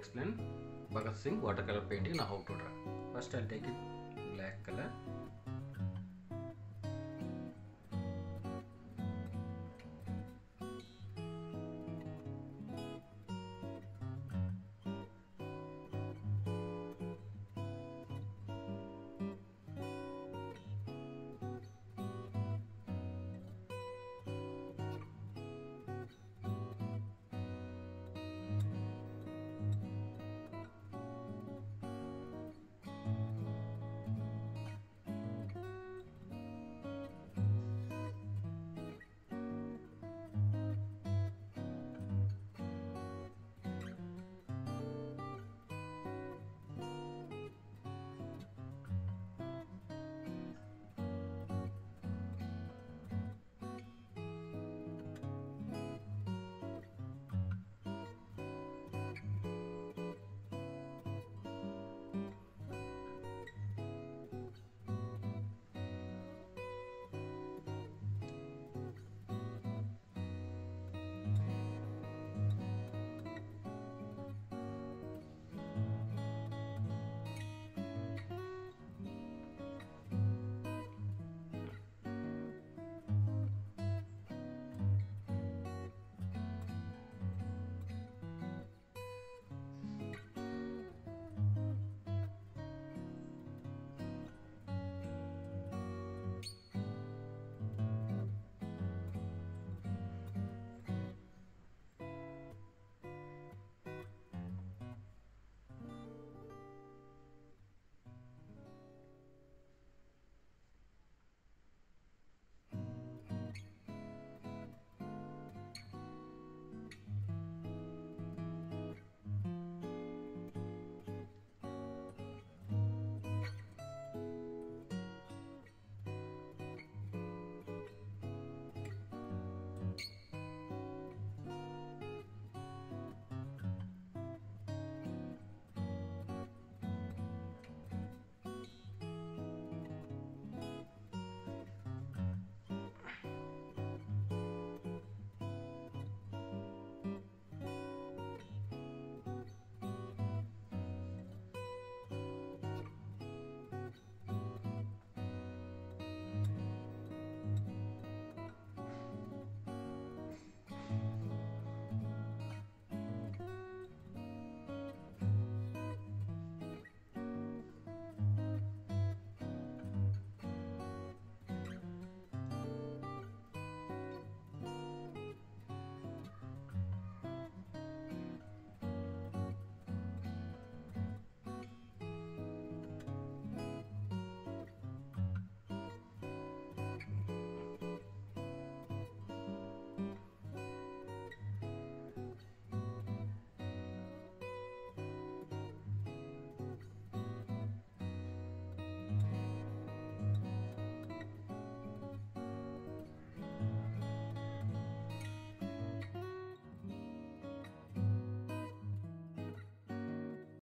explain Bhagat Singh watercolor painting now how to draw. First I'll take it black color